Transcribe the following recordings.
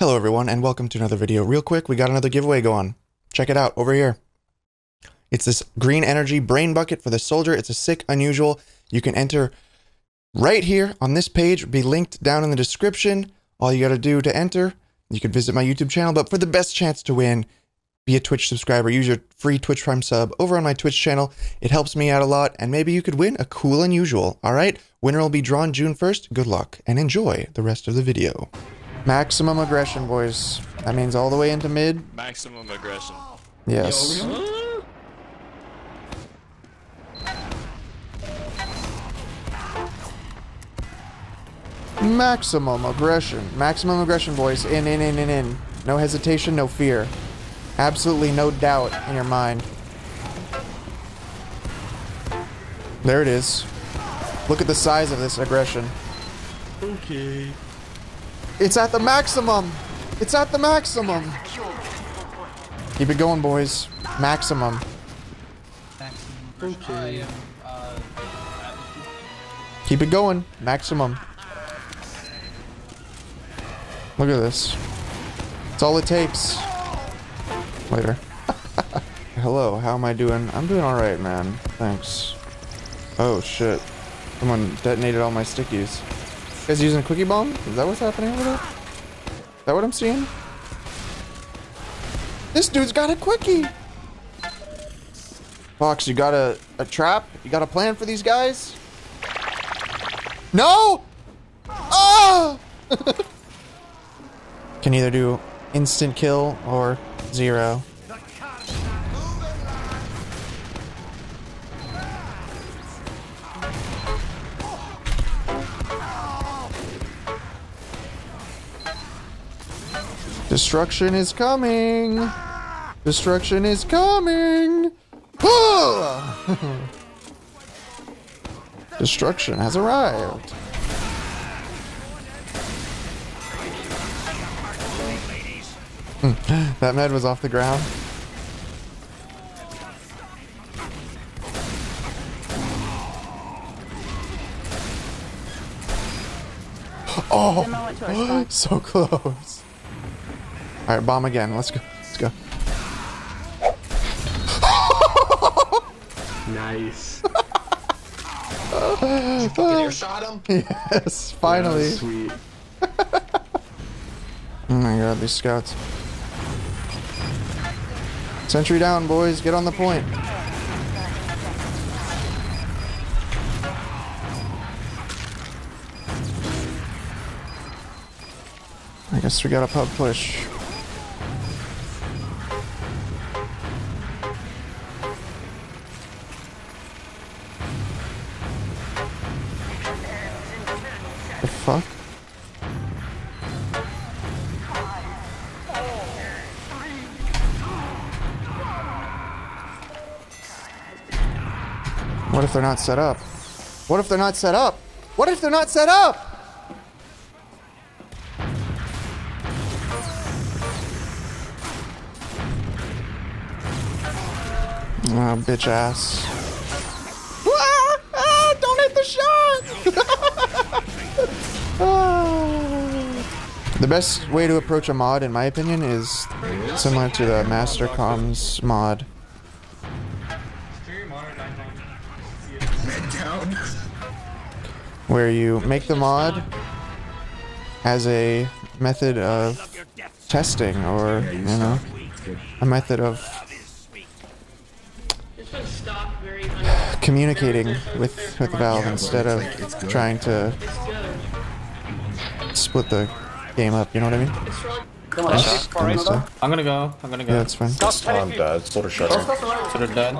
Hello everyone and welcome to another video. Real quick, we got another giveaway going. Check it out over here. It's this green energy brain bucket for the soldier. It's a sick, unusual. You can enter right here on this page, be linked down in the description. All you gotta do to enter, you can visit my YouTube channel, but for the best chance to win, be a Twitch subscriber. Use your free Twitch Prime sub over on my Twitch channel. It helps me out a lot, and maybe you could win a cool unusual. All right? Winner will be drawn June 1st. Good luck, and enjoy the rest of the video. Maximum aggression, boys. That means all the way into mid. Maximum aggression. Yes. Maximum aggression. Maximum aggression, boys. In, in, in, in, in. No hesitation, no fear. Absolutely no doubt in your mind. There it is. Look at the size of this aggression. Okay. It's at the maximum. It's at the maximum. Keep it going, boys. Maximum. Okay. Keep it going. Maximum. Look at this. It's all it takes. Later. Hello, how am I doing? I'm doing alright, man. Thanks. Oh, shit. Someone detonated all my stickies. Guys using a quickie bomb? Is that what's happening over there? Is that what I'm seeing? This dude's got a quickie! Fox, you got a, a trap? You got a plan for these guys? No! Ah! Can either do instant kill or zero. Destruction is coming! Destruction is coming! Destruction has arrived. Hmm. that med was off the ground. Oh, so close. All right, bomb again. Let's go. Let's go. Nice. you shot him? Yes, finally. Yeah, sweet. Oh my god, these scouts. Sentry down, boys. Get on the point. I guess we got a pub push. Fuck? What if they're not set up? What if they're not set up? What if they're not set up? Oh, bitch ass. The best way to approach a mod, in my opinion, is similar to the Master Comms mod. where you make the mod as a method of testing or, you know, a method of communicating with, with Valve instead of trying to split the game up, you know what I mean? Kinda stuff. I'm gonna go. I'm gonna go. Yeah, go. that's fine. I'm dead. Soldier shut him. So they're dead.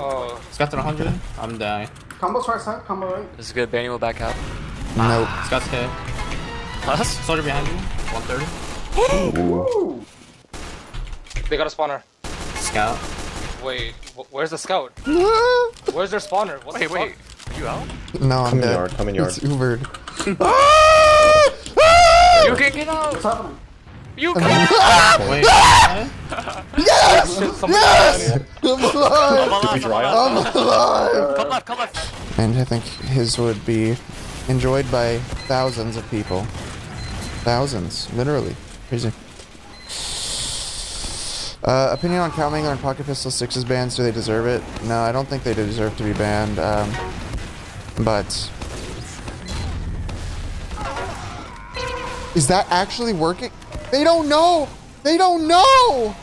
Scott's at 100. I'm dying. Combo's right side, combo right. This is good. Banny will back out. Nope. Scott's hit. Us? Soldier behind you. 130. They got a spawner. Scout. Wait, where's the scout? Where's their spawner? What Wait, the wait. fuck? Are you out? No, I'm Come in dead. yard, come in yard. It's Ubered. You can get out. What's happening? You can. Wait. what? Yes! Shit, somebody Yes! got I'm alive! Did we dry? I'm alive! Come left. Come left. And I think his would be enjoyed by thousands of people. Thousands, literally. Crazy. Uh, opinion on Calmangler and Pocket Pistol 6's bans, do they deserve it? No, I don't think they deserve to be banned. Um, but... Is that actually working? They don't know! They don't know!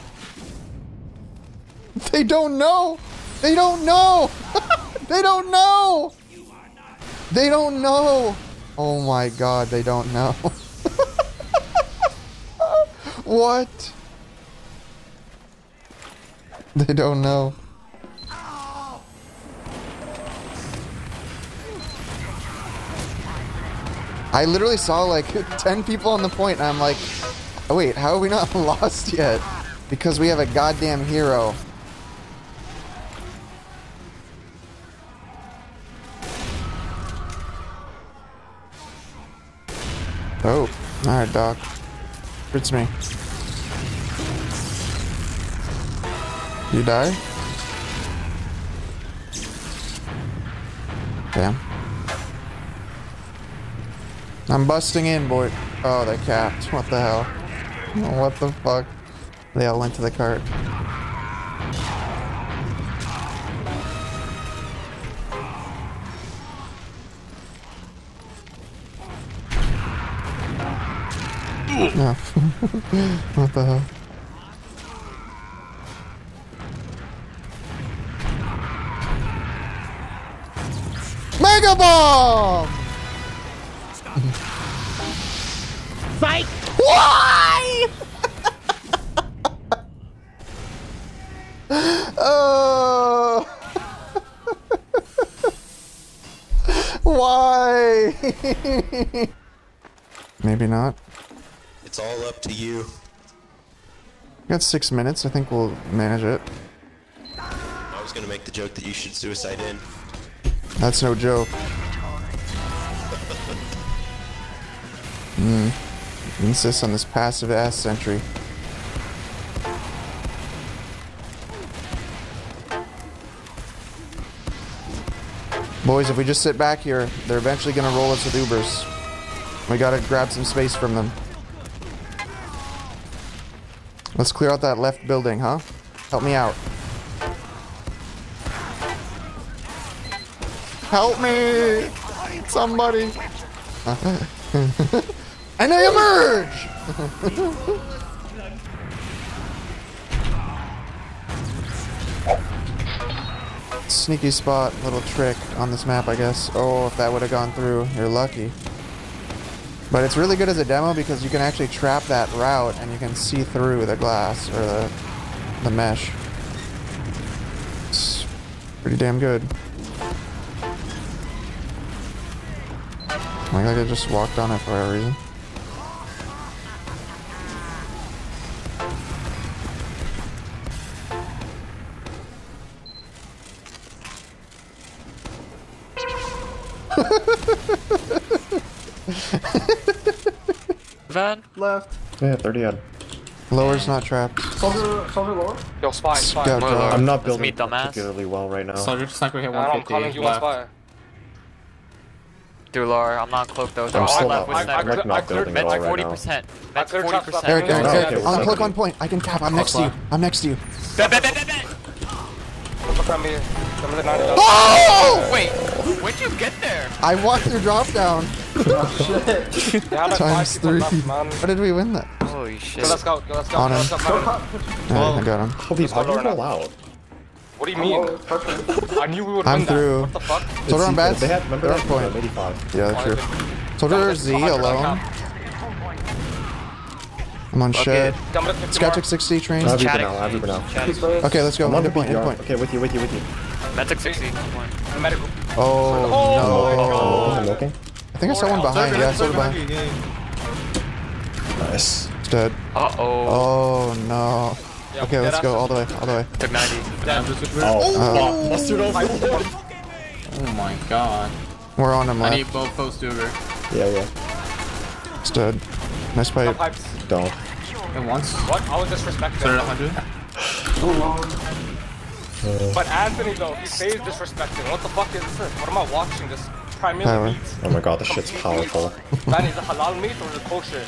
They don't know! They don't know! they don't know! They don't know! Oh my god, they don't know. what? They don't know. I literally saw like 10 people on the point and I'm like, oh, wait, how are we not lost yet? Because we have a goddamn hero. Oh, alright, Doc. It's me. You die? Damn. I'm busting in, boy. Oh, they capped. What the hell? What the fuck? They all went to the cart. No. what the hell? Mega Bomb! Fight! Why? oh. Why? Maybe not. It's all up to you. Got six minutes. I think we'll manage it. I was gonna make the joke that you should suicide in. That's no joke. Hmm. Insist on this passive ass sentry. Boys, if we just sit back here, they're eventually gonna roll us with Ubers. We gotta grab some space from them. Let's clear out that left building, huh? Help me out. Help me! Somebody! and I emerge! Sneaky spot, little trick on this map, I guess. Oh, if that would have gone through, you're lucky. But it's really good as a demo because you can actually trap that route and you can see through the glass or the the mesh. It's pretty damn good. Like I just walked on it for a reason. Van? Left. Yeah, 30 odd. Lower's not trapped. Soldier, soldier lower. Yo, spy, spy. Scout Well. I'm not building meet dumbass. particularly well right now. Soldier sniper hit I know, I'm calling 150 you on left. spy. Dude, Laura, I'm not cloaked though. They're I'm all still left not, with I- I I'm like not building Med at all like right now. 40%. I Med cleared 40%. arekk, arekk, Okay, arekk, okay, I'm we'll click send on point. I can tap. I'm next to you. I'm next to you. Bet, bet, bet, bet, bet. Look at me. Number the 90 Oh! Wait, when'd you get there? I walked through drop down. Oh, they had like Times three. left, man. How did we win that? Holy shit. Go, let's go. Go, let's go. On Go, him. let's go. man. Alright, I got him. Holy, how do you roll out? What do you mean? Oh, I knew we would I'm win through. that. What the fuck? Soldier on bats. They had, remember They're that on point? point. 85. Yeah, that's true. Soldier Z alone. I'm on shed. Dumb it, 50 Scout more. took 60 trains. I have Chatting. Reaper now, I have Reaper now. Chatting. Okay, let's go. I'm on the point, hit BDR. point. Okay, with you, with you, with you. Med took 60. Medical. Oh, oh no. No. Okay. I think I saw one behind. Yeah, I saw one behind. Nice. Dead. Uh oh. Oh no. Okay, let's go all the way, all the way. Took 90. Oh, oh. Oh my god. We're on him left. I need both posts Uber. Yeah, yeah. It's dead. Nice pipe. Don't. And once. What? I was disrespectful. 100. Uh, but Anthony though, he stays disrespected. What the fuck is this? What am I watching? This primarily. Oh my god, this shit's powerful. Man, is it halal meat or is it kosher?